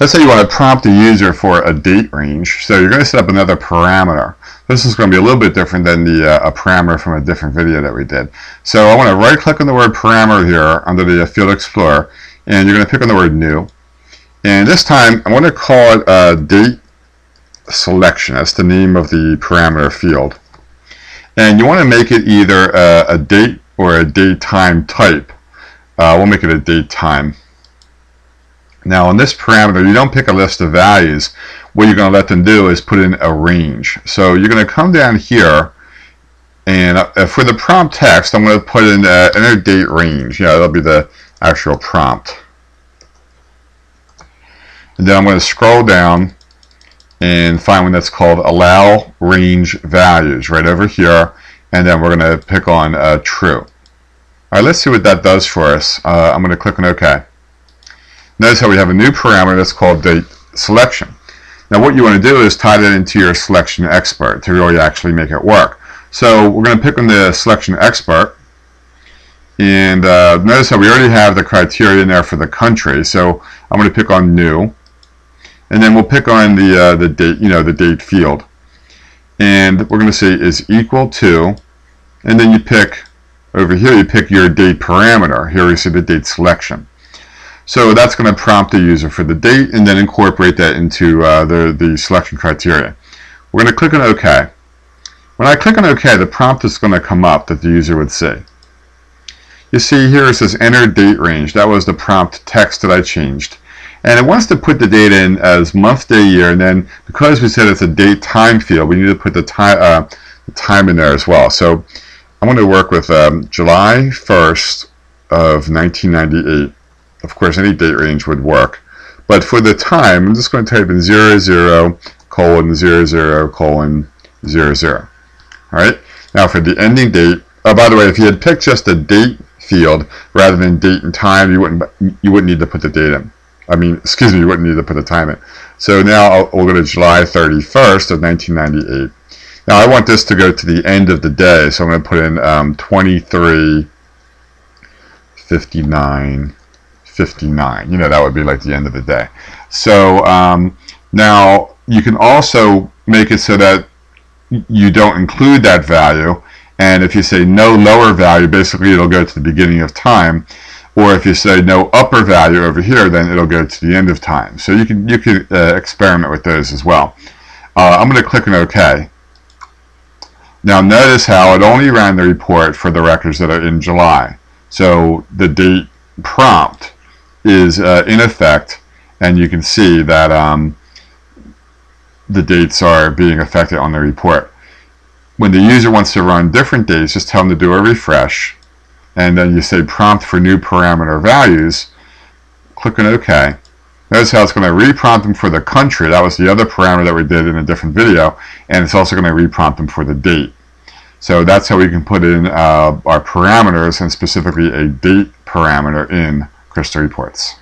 let's say you want to prompt the user for a date range. So you're going to set up another parameter. This is going to be a little bit different than the uh, a parameter from a different video that we did. So I want to right click on the word parameter here under the Field Explorer and you're going to pick on the word new. And this time I'm going to call it a date selection. That's the name of the parameter field. And you want to make it either a, a date or a date time type. Uh, we'll make it a date time. Now on this parameter, you don't pick a list of values. What you're going to let them do is put in a range. So you're going to come down here and uh, for the prompt text, I'm going to put in uh, enter date range. Yeah, that'll be the actual prompt. And then I'm going to scroll down and find one that's called allow range values right over here. And then we're going to pick on uh, true. All right, let's see what that does for us. Uh, I'm going to click on OK. Notice how we have a new parameter that's called date selection. Now what you want to do is tie that into your selection expert to really actually make it work. So we're going to pick on the selection expert and uh, notice how we already have the criteria in there for the country. So I'm going to pick on new and then we'll pick on the uh, the date, you know, the date field. And we're going to say is equal to and then you pick over here you pick your date parameter. Here we see the date selection. So that's going to prompt the user for the date and then incorporate that into uh, the, the selection criteria. We're going to click on OK. When I click on OK, the prompt is going to come up that the user would see. You see here it says enter date range. That was the prompt text that I changed. And it wants to put the date in as month, day, year, and then because we said it's a date time field, we need to put the time, uh, the time in there as well. So I'm going to work with um, July 1st of 1998 of course, any date range would work. But for the time, I'm just going to type in 00 colon 00 colon 00. Alright? Now for the ending date, oh, by the way, if you had picked just a date field rather than date and time, you wouldn't you wouldn't need to put the date in. I mean, excuse me, you wouldn't need to put the time in. So now I'll, we'll go to July 31st of 1998. Now I want this to go to the end of the day, so I'm going to put in um, 2359 59. You know, that would be like the end of the day. So um, now you can also make it so that you don't include that value. And if you say no lower value, basically it'll go to the beginning of time. Or if you say no upper value over here, then it'll go to the end of time. So you can you can uh, experiment with those as well. Uh, I'm going to click on OK. Now notice how it only ran the report for the records that are in July. So the date prompt is uh, in effect, and you can see that um, the dates are being affected on the report. When the user wants to run different dates, just tell them to do a refresh, and then you say prompt for new parameter values, click on OK. Notice how it's going to reprompt them for the country. That was the other parameter that we did in a different video, and it's also going to reprompt them for the date. So that's how we can put in uh, our parameters and specifically a date parameter in Crystal Reports.